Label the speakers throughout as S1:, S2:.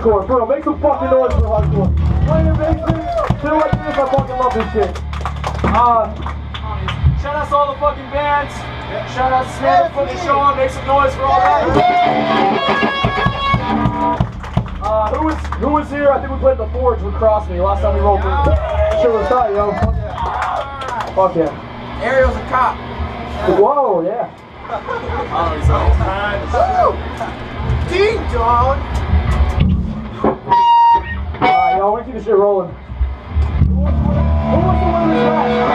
S1: hardcore. Bro, make some fucking noise for hardcore. Play your basement. Shit like this, I fucking love this shit. Uh,
S2: Shout out to all the fucking bands. Shout out to Santa for the show on. Make some noise for all that.
S1: uh, who was who was here? I think we played the Forge with Cross Me last time we rolled through. Shit was tight, yo. Fuck yeah. Fuck yeah.
S3: Ariel's a cop.
S1: Whoa, yeah.
S2: Oh, he's all time.
S3: Ding dong.
S1: I want to keep this shit rolling. Who wants to win- this match?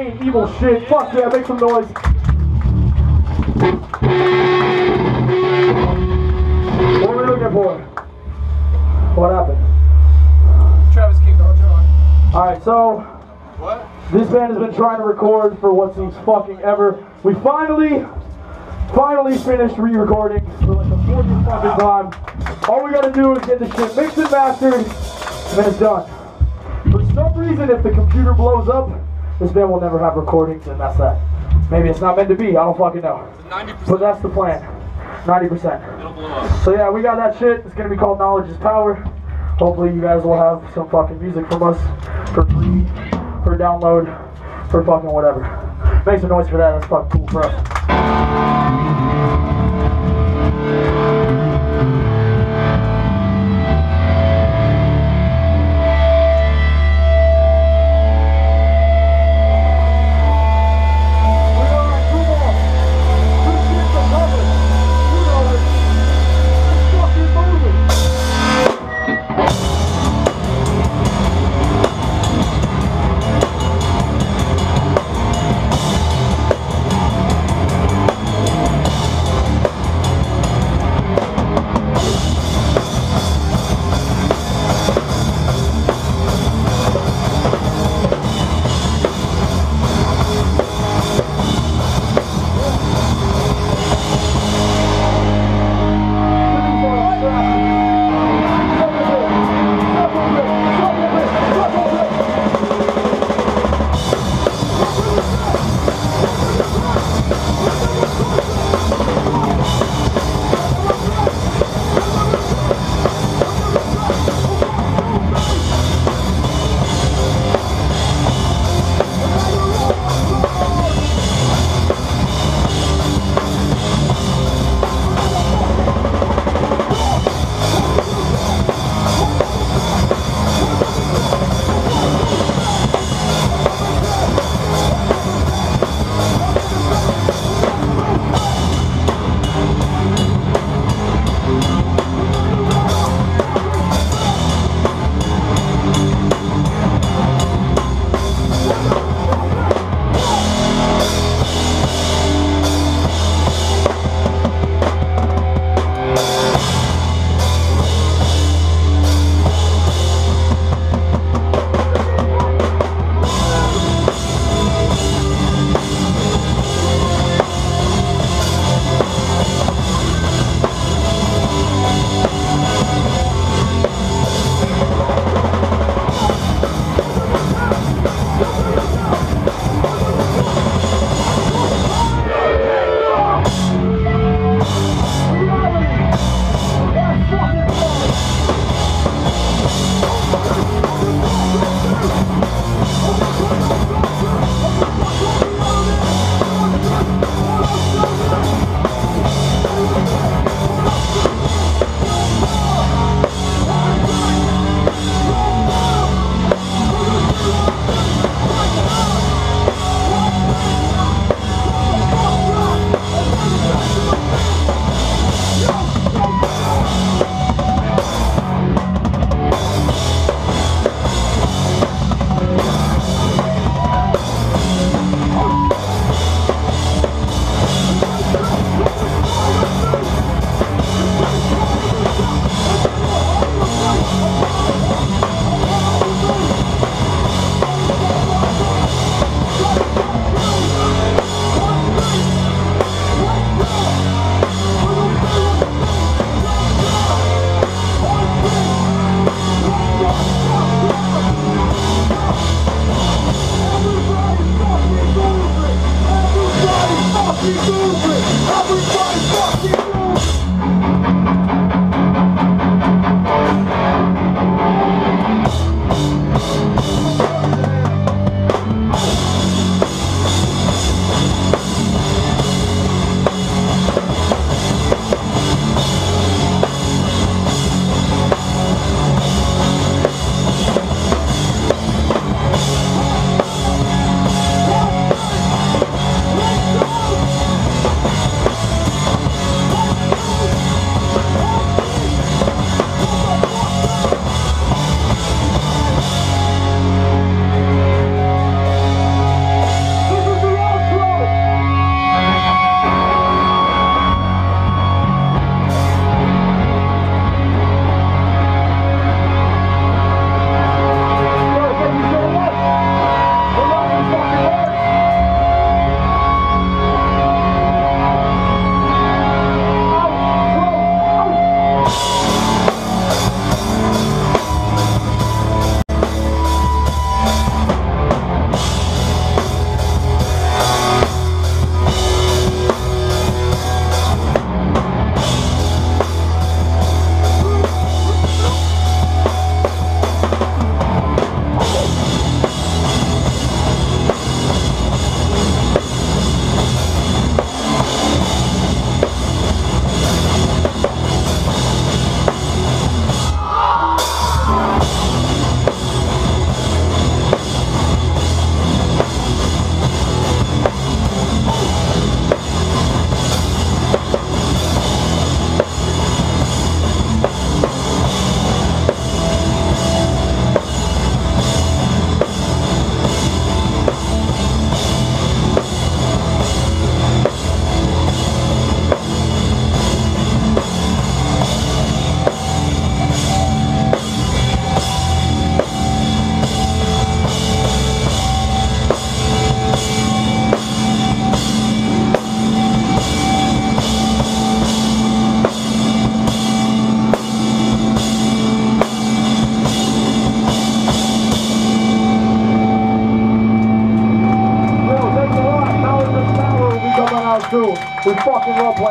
S1: Halloween, evil shit. Fuck yeah, make some noise. What are we looking for? What happened?
S2: Travis King, don't join.
S1: Alright, so
S2: What?
S1: this band has been trying to record for what seems fucking ever. We finally, finally finished re-recording for like the 40th fucking time. All we gotta do is get the shit mixed and mastered, and then it's done. For some reason, if the computer blows up, this band will never have recordings, and that's that. Maybe it's not meant to be, I don't fucking know.
S2: 90%.
S1: But that's the plan. 90%.
S2: It'll blow up.
S1: So yeah, we got that shit. It's gonna be called Knowledge is Power. Hopefully you guys will have some fucking music from us for free, for download, for fucking whatever. Make some noise for that. That's fucking cool for us. keep moving.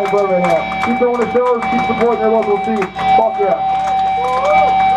S1: Love playing Birmingham. Keep throwing the shows, keep supporting your local team. Fuck yeah.